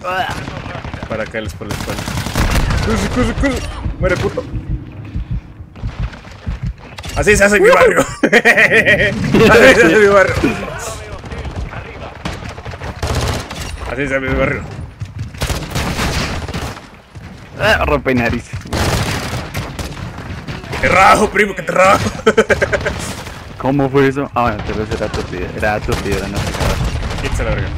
Para caerles por la espalda. ¡Corre, corre, corre! ¡Muere, puto! Así se hace en mi barrio. Así se hace en mi barrio. Así se hace en mi barrio. Ah, rompe nariz. Te rajo, primo, que te rajo. ¿Cómo fue eso? Ah, bueno, tal vez era tortilla. Era tortilla, era no sé qué. Quítese la verga.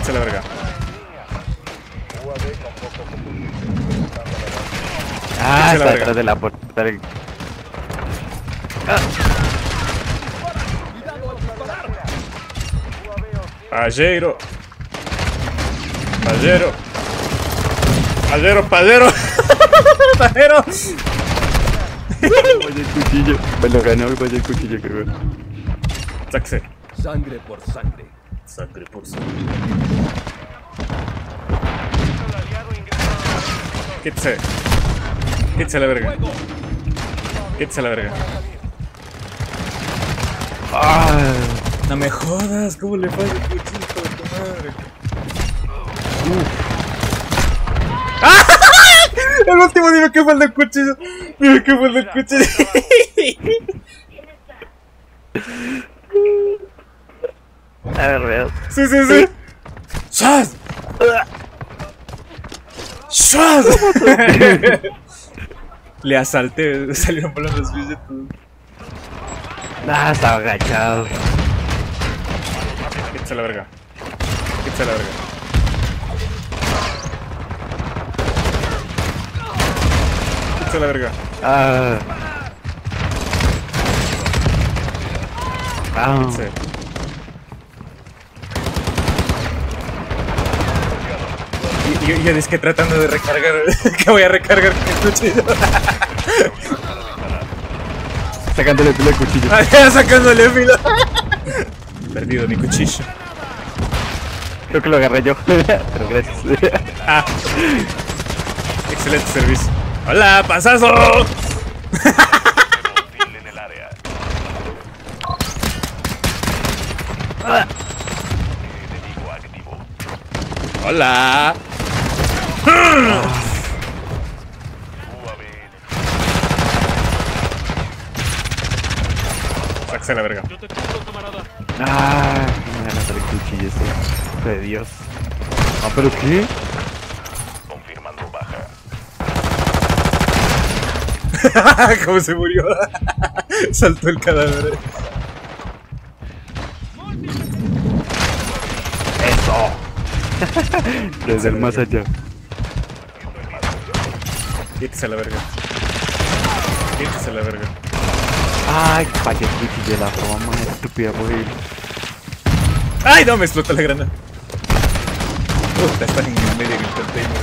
Quítese la verga. Ah, está verga. detrás de la puerta. del- Pajero. Pajero. Pajero, pajero. Pajero. Vaya el cuchillo. Me lo ganó, vaya el cuchillo, creo. Sáquese. Sangre por sangre. Sangre por sangre. Quítese. Quítese la verga. Quítese la verga. Ah, No me jodas, ¿cómo le falla el cuchillo de tu madre? ¡Ah! El último dime que falta el cuchillo. Dime que falta el cuchillo. a ver, veo. Sí, sí, sí. ¡Shaz! ¡Shaz! Le asalté, salieron volando los billetes. Ah, estaba agachado. Quítese la verga. Quítese la verga. Quítese la verga. Ah. Ah, Sí. Y yo, yo es que tratando de recargar, que voy a recargar con el cuchillo. sacándole tú el cuchillo. Sacándole filo. Perdido mi cuchillo. Creo que lo agarré yo. Pero gracias. Ah. Excelente servicio. ¡Hola, pasazo! ¡Hola! Sáquese la verga. Ah, me van a hacer el cuchillo ese. De Dios. Ah, pero qué? ¿Cómo se murió? Saltó el cadáver. Eso. Desde el más allá. Quítese la verga. Quítese la verga. Ay, pa' que cuchillo la más estúpida posible. ¡Ay, no! Me explotó la granada. Puta, están en el medio del container.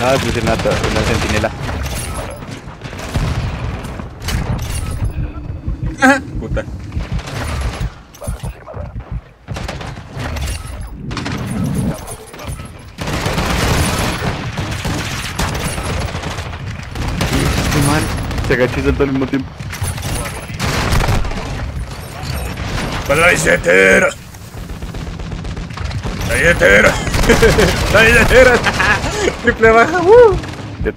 Ah, puse una, to- una sentinela. Puta. Qué mal. Se agachó y saltó al mismo tiempo. ¡Para la billetera! ¡La billetera! ¡La billetera! ¡Triple baja! ¡Uh! De-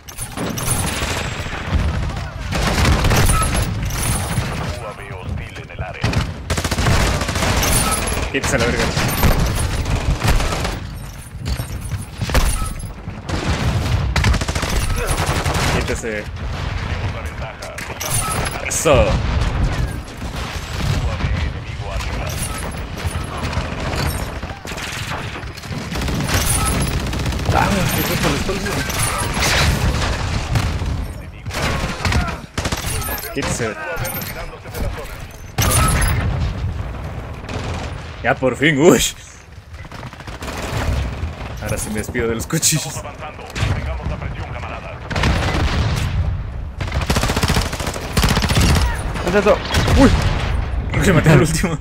Quítese la verga. Quítese. Ya por fin, uy. Ahora sí me despido de los cuchillos. ¿Qué es eso? Creo que maté al último.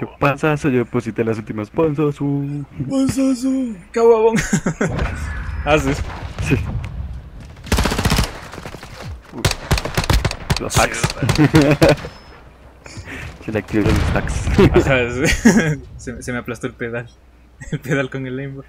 Yo panzazo, yo deposité las últimas panzas. Uh. Pasazo. Cababón. Haces. Sí. Los hacks. Se le activaron los hacks. Ajá, se, se me aplastó el pedal. El pedal con el aimbot.